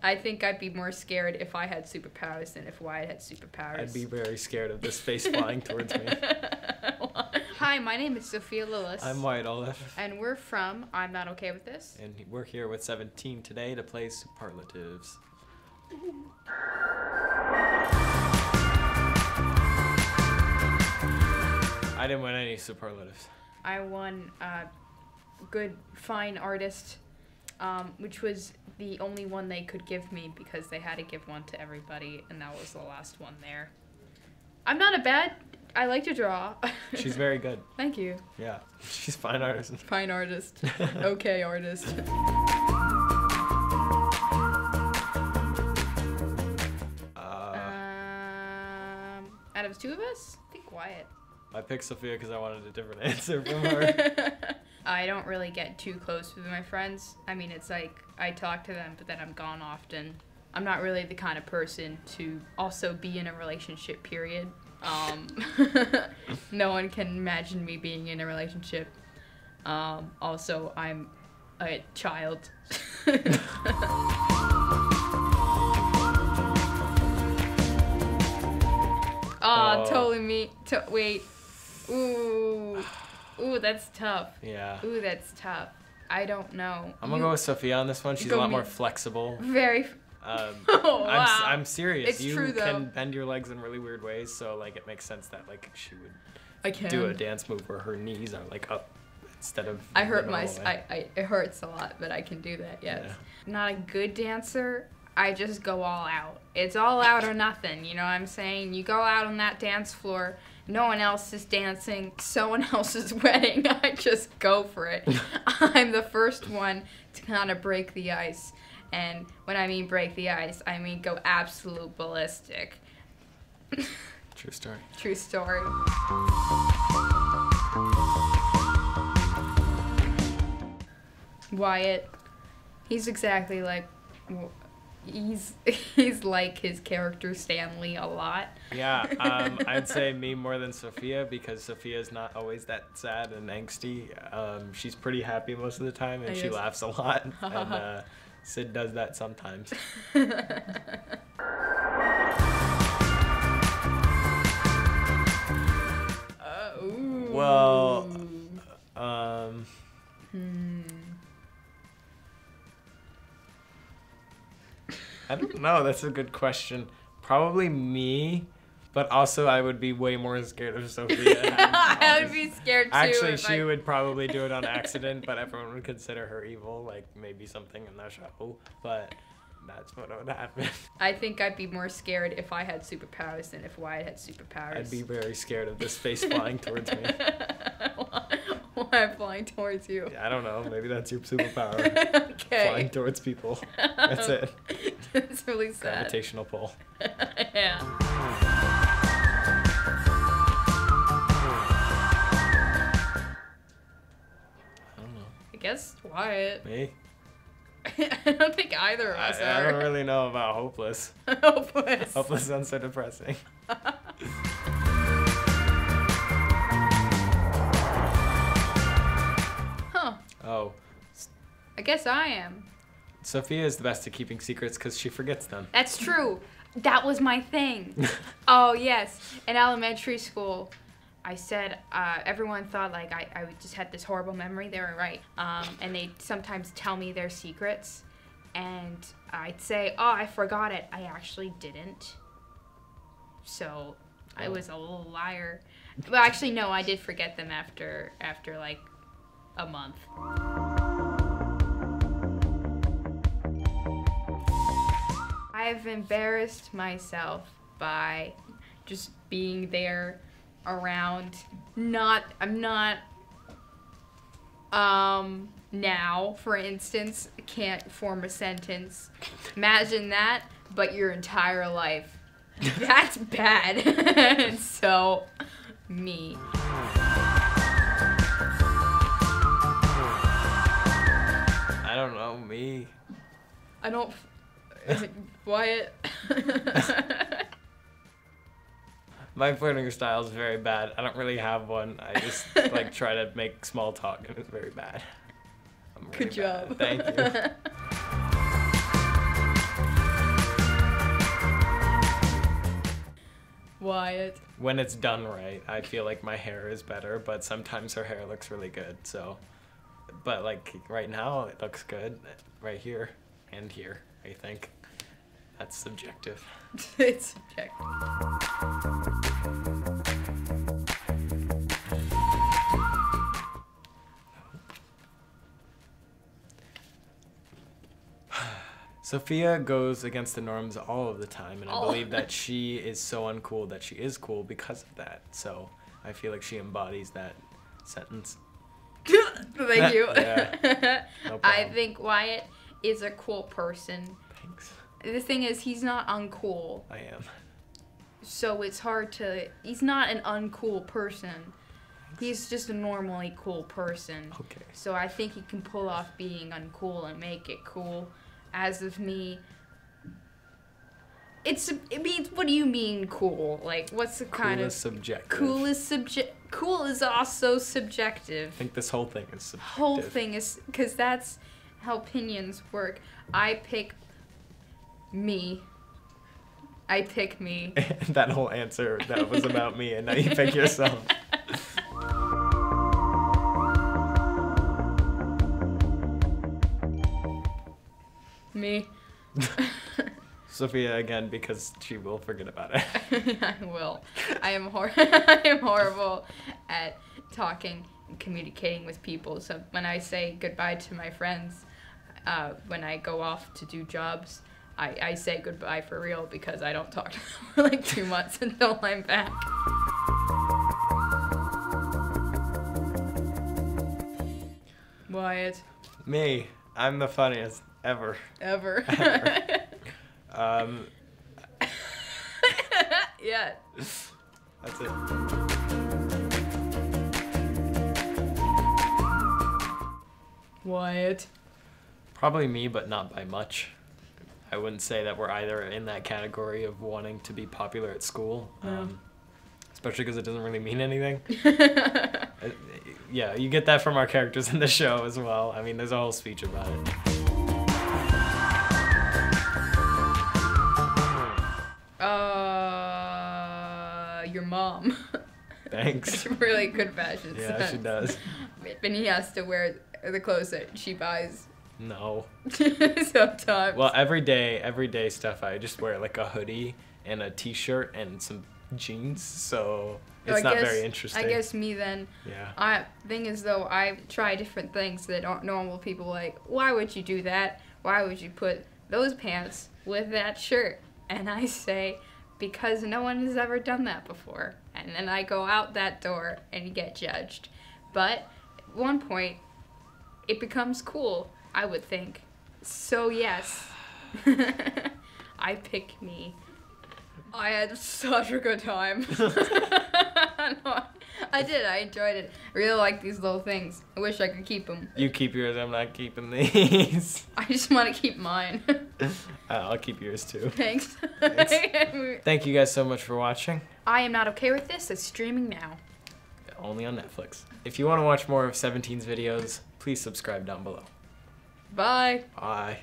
I think I'd be more scared if I had superpowers than if Wyatt had superpowers. I'd be very scared of this face flying towards me. Hi, my name is Sophia Lillis. I'm Wyatt Oleff, And we're from I'm Not Okay With This. and we're here with 17 today to play superlatives. I didn't win any superlatives. I won uh, Good Fine Artist, um, which was the only one they could give me because they had to give one to everybody, and that was the last one there. I'm not a bad. I like to draw. She's very good. Thank you. Yeah, she's fine artist. Fine artist. okay artist. Uh, Um, out of the two of us, I think Wyatt. I picked Sophia because I wanted a different answer from her. I don't really get too close with my friends. I mean, it's like I talk to them, but then I'm gone often. I'm not really the kind of person to also be in a relationship, period. Um, no one can imagine me being in a relationship. Um, also, I'm a child. Oh. totally me. To- wait. Ooh. Ooh, that's tough. yeah. Ooh, that's tough. I don't know. I'm gonna You- go with Sophia on this one. She's a lot me. more flexible. very. Um, Oh, I'm, wow. I'm serious. It's you true, though. can bend your legs in really weird ways, so like it makes sense that like she would I can. do a dance move where her knees are like up instead of. I hurt my. I. I. It hurts a lot, but I can do that. Yes. Yeah. Not a good dancer. I just go all out. It's all out or nothing. You know what I'm saying? You go out on that dance floor. No one else is dancing. Someone else's wedding. I just go for it. I'm the first one to kind of break the ice. And when I mean break the ice, I mean go absolute ballistic. True story. True story. Wyatt, he's exactly like, he's he's like his character Stanley a lot. Yeah, um, I'd say me more than Sophia because Sophia's not always that sad and angsty. Um, she's pretty happy most of the time and I she guess. laughs a lot. and uh, Syd does that sometimes. Uh, ooh. Well, I don't know. That's a good question. Probably me, but also I would be way more scared of Sophia. I would be scared too. Actually, she I- would probably do it on accident, but everyone would consider her evil, like maybe something in the show. But that's what would happen. I think I'd be more scared if I had superpowers than if Wyatt had superpowers. I'd be very scared of this face flying towards me. Why flying towards you? I don't know. Maybe that's your superpower. okay. Flying towards people. That's it. It's really sad. Gravitational pull. yeah. I don't know. I guess Wyatt. Me? I don't think either of I, us I don't really know about hopeless. Hopeless. Hopeless sounds so depressing. Huh. Oh, I guess I am. Sophia is the best at keeping secrets because she forgets them. That's true. That was my thing. oh yes, in elementary school, I said uh, everyone thought like I, I just had this horrible memory. They were right, um, and they sometimes tell me their secrets, and I'd say, "Oh, I forgot it." I actually didn't. So I Oh. was a little liar. Well, actually, no, I did forget them after after like a month. I've embarrassed myself by just being there around. Not I'm not um now for instance can't form a sentence. Imagine that but your entire life. That's bad. So me. I don't know, me. I don't Wyatt? My flirting style is very bad. I don't really have one. I just like try to make small talk, and it's very bad. I'm Good job. Bad. Thank you. Wyatt. When it's done right, I feel like my hair is better, but sometimes her hair looks really good. So, but like right now, it looks good right here and here, I think that's subjective. it's subjective. Sophia goes against the norms all of the time, and I believe that she is so uncool that she is cool because of that. So I feel like she embodies that sentence. Thank you. Yeah. No I think Wyatt is a cool person. Thanks. The thing is, he's not uncool. I am. So it's hard to. He's not an uncool person. He's just a normally cool person. Okay. So I think he can pull off being uncool and make it cool. As of me, it's it means what do you mean cool? Like what's the kind Cool of is subjective. cool is subject cool is also subjective. I think this whole thing is subjective. Whole thing is because that's how opinions work. I pick me. I pick me. that whole answer that was about me, and now you pick yourself. me. Sophia again because she will forget about it. I will. I am hor- I am horrible at talking and communicating with people. So when I say goodbye to my friends, uh, when I go off to do jobs, I, I say goodbye for real because I don't talk to them for like two months until I'm back. Wyatt, me, I'm the funniest ever. ever. Um, yeah. that's it. Wyatt. Probably me, but not by much. I wouldn't say that we're either in that category of wanting to be popular at school. No. Um, especially because it doesn't really mean anything. yeah. Uh, yeah, you get that from our characters in the show as well. I mean, there's a whole speech about it. Uh, your mom. Thanks. It's really good fashion Yeah, she does. And he has to wear the clothes that she buys No. sometimes. Well, every day, every day stuff, I just wear like a hoodie and a t-shirt and some jeans, so So it's I not guess- very interesting. I guess me then. Yeah. I thing is though I try different things that aren't normal people like. Why would you do that? Why would you put those pants with that shirt? And I say, because no one has ever done that before. And then I go out that door and get judged. But at one point, it becomes cool. I would think. So yes, I pick me. I had such a good time. I did. I enjoyed it. I really like these little things. I wish I could keep them. You keep yours. I'm not keeping these. I just want to keep mine. Uh, I'll keep yours too. Thanks. Thank you guys so much for watching. I am not okay with this. It's streaming now. Only on Netflix. If you want to watch more of 17's videos, please subscribe down below. Bye. Bye.